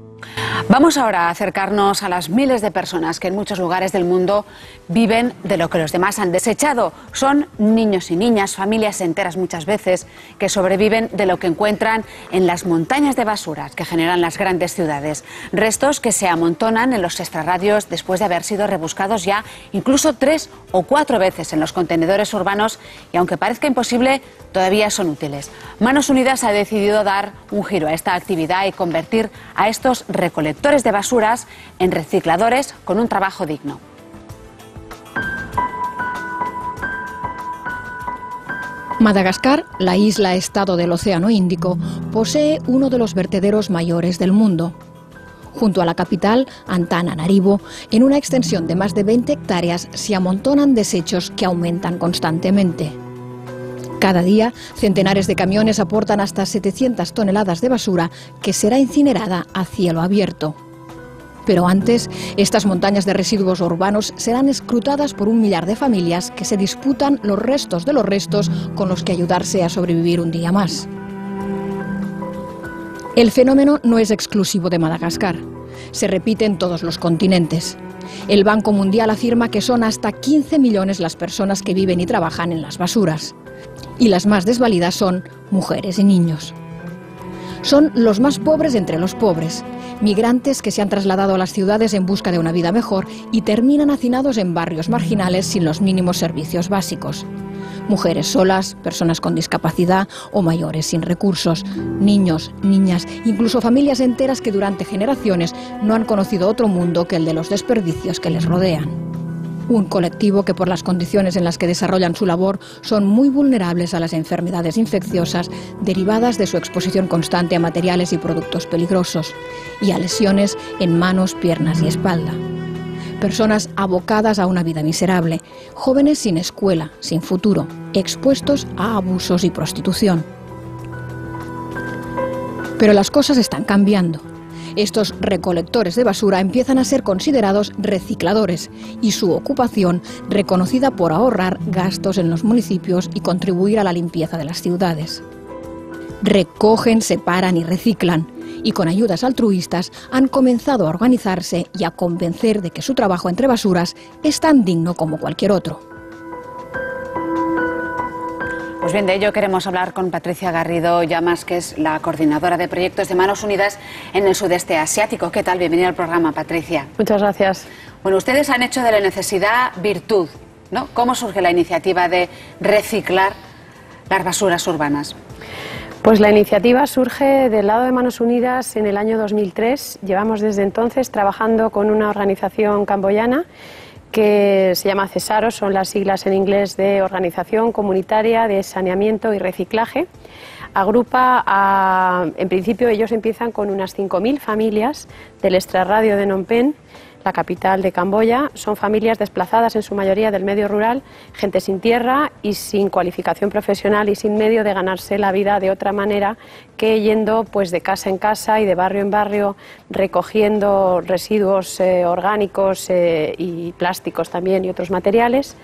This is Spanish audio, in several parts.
you Vamos ahora a acercarnos a las miles de personas que en muchos lugares del mundo viven de lo que los demás han desechado. Son niños y niñas, familias enteras muchas veces, que sobreviven de lo que encuentran en las montañas de basuras que generan las grandes ciudades. Restos que se amontonan en los extrarradios después de haber sido rebuscados ya incluso tres o cuatro veces en los contenedores urbanos y aunque parezca imposible, todavía son útiles. Manos Unidas ha decidido dar un giro a esta actividad y convertir a estos recolectores de basuras en recicladores con un trabajo digno. Madagascar, la isla-estado del Océano Índico, posee uno de los vertederos mayores del mundo. Junto a la capital, Antananarivo, en una extensión de más de 20 hectáreas se amontonan desechos que aumentan constantemente. Cada día, centenares de camiones aportan hasta 700 toneladas de basura que será incinerada a cielo abierto. Pero antes, estas montañas de residuos urbanos serán escrutadas por un millar de familias que se disputan los restos de los restos con los que ayudarse a sobrevivir un día más. El fenómeno no es exclusivo de Madagascar. Se repite en todos los continentes. El Banco Mundial afirma que son hasta 15 millones las personas que viven y trabajan en las basuras y las más desvalidas son mujeres y niños. Son los más pobres entre los pobres, migrantes que se han trasladado a las ciudades en busca de una vida mejor y terminan hacinados en barrios marginales sin los mínimos servicios básicos. Mujeres solas, personas con discapacidad o mayores sin recursos, niños, niñas, incluso familias enteras que durante generaciones no han conocido otro mundo que el de los desperdicios que les rodean un colectivo que por las condiciones en las que desarrollan su labor son muy vulnerables a las enfermedades infecciosas derivadas de su exposición constante a materiales y productos peligrosos y a lesiones en manos, piernas y espalda. Personas abocadas a una vida miserable, jóvenes sin escuela, sin futuro, expuestos a abusos y prostitución. Pero las cosas están cambiando. Estos recolectores de basura empiezan a ser considerados recicladores y su ocupación reconocida por ahorrar gastos en los municipios y contribuir a la limpieza de las ciudades. Recogen, separan y reciclan y con ayudas altruistas han comenzado a organizarse y a convencer de que su trabajo entre basuras es tan digno como cualquier otro. Pues bien, de ello queremos hablar con Patricia Garrido Llamas, que es la coordinadora de proyectos de Manos Unidas en el sudeste asiático. ¿Qué tal? Bienvenida al programa, Patricia. Muchas gracias. Bueno, ustedes han hecho de la necesidad virtud, ¿no? ¿Cómo surge la iniciativa de reciclar las basuras urbanas? Pues la iniciativa surge del lado de Manos Unidas en el año 2003. Llevamos desde entonces trabajando con una organización camboyana que se llama CESARO, son las siglas en inglés de Organización Comunitaria de Saneamiento y Reciclaje. Agrupa, a, en principio ellos empiezan con unas 5.000 familias del extrarradio de Phnom la capital de Camboya. Son familias desplazadas en su mayoría del medio rural, gente sin tierra y sin cualificación profesional y sin medio de ganarse la vida de otra manera que yendo pues de casa en casa y de barrio en barrio recogiendo residuos eh, orgánicos eh, y plásticos también y otros materiales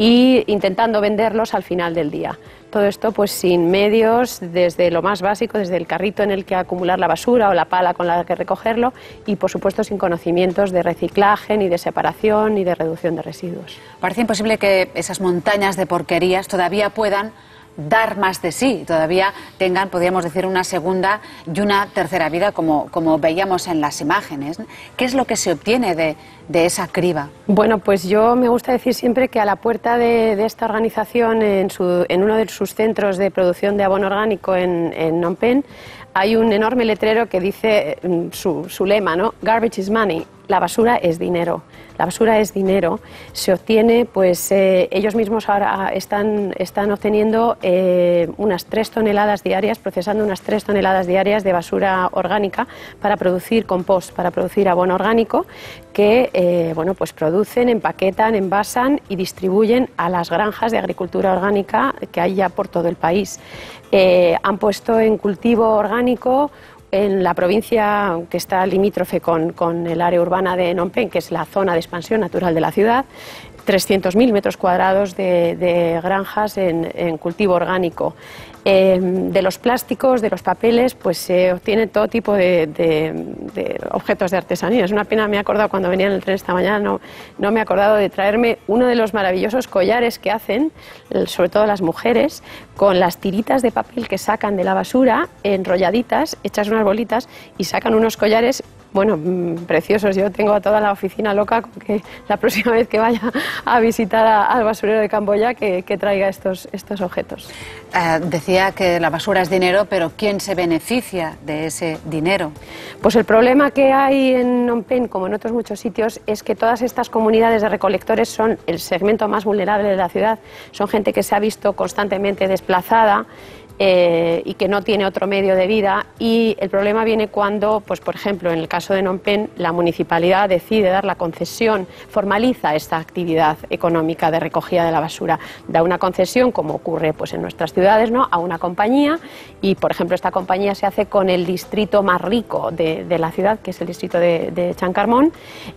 y intentando venderlos al final del día. Todo esto pues sin medios, desde lo más básico, desde el carrito en el que acumular la basura o la pala con la que recogerlo y por supuesto sin conocimientos de reciclaje, ni de separación, ni de reducción de residuos. Parece imposible que esas montañas de porquerías todavía puedan dar más de sí, todavía tengan, podríamos decir, una segunda y una tercera vida, como, como veíamos en las imágenes. ¿Qué es lo que se obtiene de, de, esa criba? Bueno, pues yo me gusta decir siempre que a la puerta de, de esta organización, en, su, en, uno de sus centros de producción de abono orgánico en, en Phnom hay un enorme letrero que dice mm, su, su lema, ¿no? Garbage is money, la basura es dinero. La basura es dinero. Se obtiene, pues eh, ellos mismos ahora están, están obteniendo eh, unas tres toneladas diarias, procesando unas tres toneladas diarias de basura orgánica para producir compost, para producir abono orgánico que eh, bueno, pues producen, empaquetan, envasan y distribuyen a las granjas de agricultura orgánica que hay ya por todo el país. han puesto en cultivo orgánico en la provincia que está limítrofe con, el área urbana de Phnom Penh, que es la zona de expansión natural de la ciudad, 300.000 metros cuadrados de, granjas en, cultivo orgánico. Em, de los plásticos, de los papeles, pues se obtiene todo tipo de, objetos de artesanía. Es una pena, me he acordado cuando venía en el tren esta mañana, no, no me he acordado de traerme uno de los maravillosos collares que hacen, sobre todo las mujeres, con las tiritas de papel que sacan de la basura, enrolladitas, hechas unas bolitas, y sacan unos collares bueno, mm, preciosos. Yo tengo a toda la oficina loca con que la próxima vez que vaya a visitar al basurero de Camboya que, traiga estos, estos objetos. Eh, decía que la basura es dinero, pero ¿quién se beneficia de ese dinero? Pues el problema que hay en Phnom Penh, como en otros muchos sitios, es que todas estas comunidades de recolectores son el segmento más vulnerable de la ciudad. Son gente que se ha visto constantemente desplazada eh, y que no tiene otro medio de vida. Y el problema viene cuando, pues, por ejemplo, en el caso de Nompen, la municipalidad decide dar la concesión, formaliza esta actividad económica de recogida de la basura. Da una concesión, como ocurre pues, en nuestras ciudades, ¿no? a una compañía y, por ejemplo, esta compañía se hace con el distrito más rico de, la ciudad, que es el distrito de, de Chancarmón,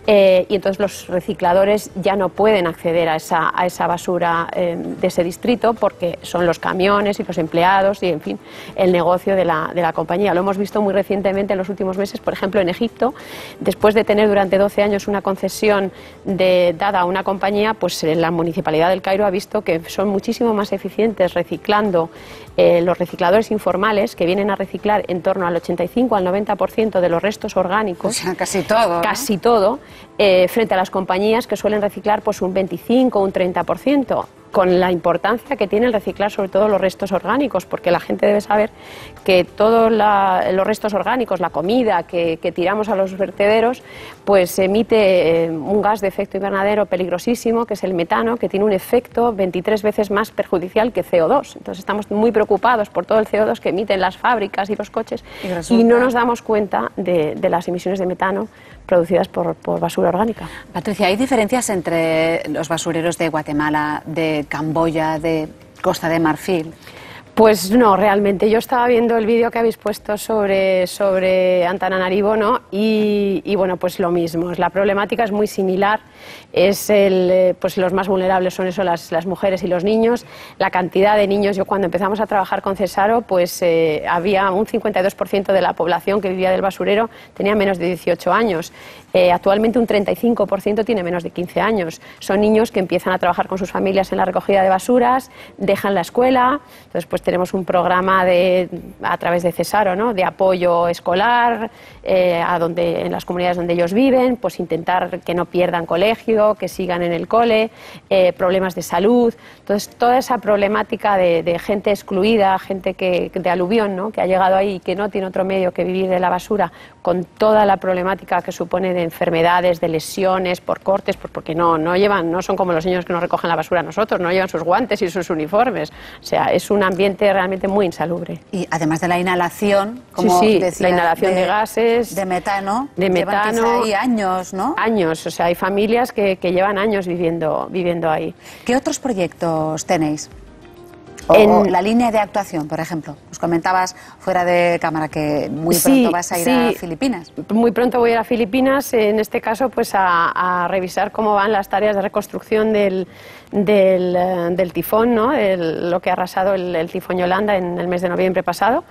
eh, y entonces los recicladores ya no pueden acceder a esa, a esa basura eh, de ese distrito porque son los camiones y los empleados y, en fin, el negocio de la, de la compañía. Lo hemos visto muy recientemente en los últimos meses, por ejemplo, en Egipto, después de tener durante 12 años una concesión de, dada a una compañía, pues eh, la Municipalidad del Cairo ha visto que son muchísimo más eficientes reciclando eh, los recicladores informales, que vienen a reciclar en torno al 85 al 90% de los restos orgánicos. casi todo. Casi todo, eh, frente a las compañías que suelen reciclar pues un 25 o un 30% con la importancia que tiene el reciclar sobre todo los restos orgánicos, porque la gente debe saber que todos los restos orgánicos, la comida que, tiramos a los vertederos, pues emite eh, un gas de efecto invernadero peligrosísimo, que es el metano, que tiene un efecto 23 veces más perjudicial que CO2. Entonces estamos muy preocupados por todo el CO2 que emiten las fábricas y los coches y, no nos damos cuenta de, de las emisiones de metano producidas por, basura orgánica. Patricia, ¿hay diferencias entre los basureros de Guatemala, de Camboya, de Costa de Marfil? Pues no, realmente. Yo estaba viendo el vídeo que habéis puesto sobre, sobre Antananarivo, ¿no? Y, bueno, pues lo mismo. La problemática es muy similar. Es el, eh, pues los más vulnerables son eso, las, las, mujeres y los niños. La cantidad de niños, yo cuando empezamos a trabajar con Cesaro, pues eh, había un 52% de la población que vivía del basurero tenía menos de 18 años. Eh, actualmente un 35% tiene menos de 15 años. Son niños que empiezan a trabajar con sus familias en la recogida de basuras, dejan la escuela, entonces pues tenemos un programa de, a través de Cesaro, ¿no? de apoyo escolar eh, a donde, en las comunidades donde ellos viven, pues intentar que no pierdan colegio, que sigan en el cole, eh, problemas de salud. Entonces toda esa problemática de, gente excluida, gente que, de aluvión, ¿no? que ha llegado ahí y que no tiene otro medio que vivir de la basura, con toda la problemática que supone de enfermedades, de lesiones por cortes, porque no, no llevan, no son como los niños que nos recogen la basura a nosotros, no llevan sus guantes y sus uniformes. O sea, es un ambiente realmente muy insalubre. Y además de la inhalación, como sí, sí, la inhalación de, gases, de metano, de metano, y años, ¿no? Años, o sea, hay familias que, que llevan años viviendo, viviendo ahí. ¿Qué otros proyectos tenéis? En... la línea de actuación, por ejemplo. Nos comentabas fuera de cámara que muy pronto vas a ir a Filipinas. Muy pronto voy a ir a Filipinas, en este caso pues a, revisar cómo van las tareas de reconstrucción del, del, eh, tifón, ¿no? lo que ha arrasado el, tifón Yolanda en el mes de noviembre pasado.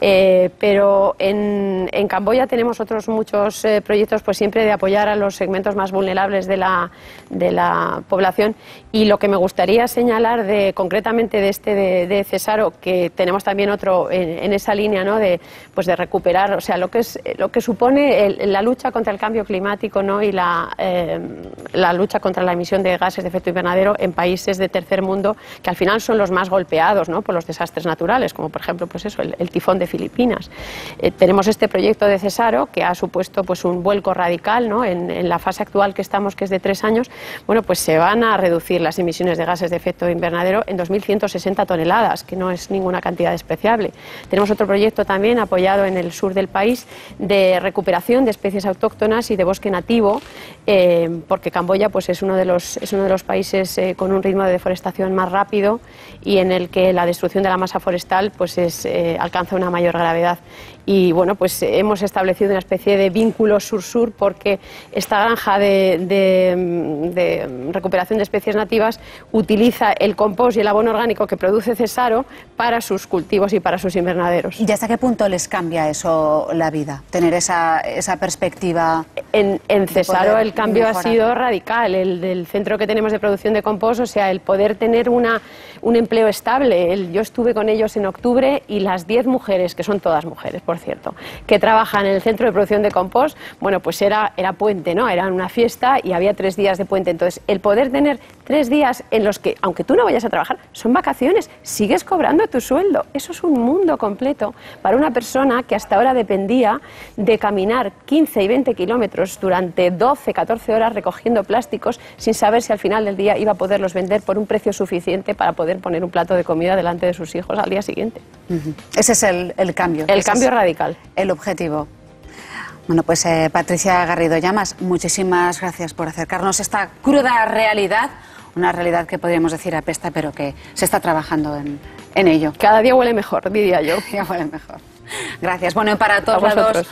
Eh, pero en, en, Camboya tenemos otros muchos eh, proyectos pues siempre de apoyar a los segmentos más vulnerables de la, de la población y lo que me gustaría señalar de, concretamente de este de, Cesaro, que tenemos también otro en, esa línea ¿no? de, pues de recuperar, o sea, lo que, es, lo que supone la lucha contra el cambio climático ¿no? y la, eh, la lucha contra la emisión de gases de efecto invernadero en países de tercer mundo que al final son los más golpeados ¿no? por los desastres naturales, como por ejemplo pues eso, el, tifón de Filipinas. Eh, tenemos este proyecto de Cesaro que ha supuesto pues un vuelco radical ¿no? en, en la fase actual que estamos, que es de tres años, bueno, pues se van a reducir las emisiones de gases de efecto invernadero en 2160 toneladas, que no es ninguna cantidad despreciable. Tenemos otro proyecto también apoyado en el sur del país de recuperación de especies autóctonas y de bosque nativo, eh, porque Camboya pues, es, uno de los, es uno de los países eh, con un ritmo de deforestación más rápido y en el que la destrucción de la masa forestal pues eh, alcanza una mayor gravedad. Y bueno, pues hemos establecido una especie de vínculo sur-sur porque esta granja de, recuperación de especies nativas utiliza el compost y el abono orgánico que produce Cesaro para sus cultivos y para sus invernaderos. ¿Y hasta qué punto les cambia eso la vida? Tener esa, esa perspectiva. En, en Cesaro el cambio ha sido radical. El del centro que tenemos de producción de compost, o sea, el poder tener una, un empleo estable. yo estuve con ellos en octubre y las 10 mujeres, que son todas mujeres, por cierto, que trabajan en el centro de producción de compost, bueno, pues era, era puente, ¿no? Era una fiesta y había tres días de puente. Entonces, el poder tener tres días en los que, aunque tú no vayas a trabajar, son vacaciones, sigues cobrando tu sueldo. Eso es un mundo completo para una persona que hasta ahora dependía de caminar 15 y 20 kilómetros durante 12, 14 horas recogiendo plásticos sin saber si al final del día iba a poderlos vender por un precio suficiente para poder poner un plato de comida delante de sus hijos al día siguiente. Ese es el, cambio. El cambio radical. El objetivo. Bueno, pues eh, Patricia Garrido Llamas, muchísimas gracias por acercarnos a esta cruda realidad, una realidad que podríamos decir apesta, pero que se está trabajando en, ello. Cada día huele mejor, diría yo. Cada día huele mejor. Gracias. Bueno, para todos lados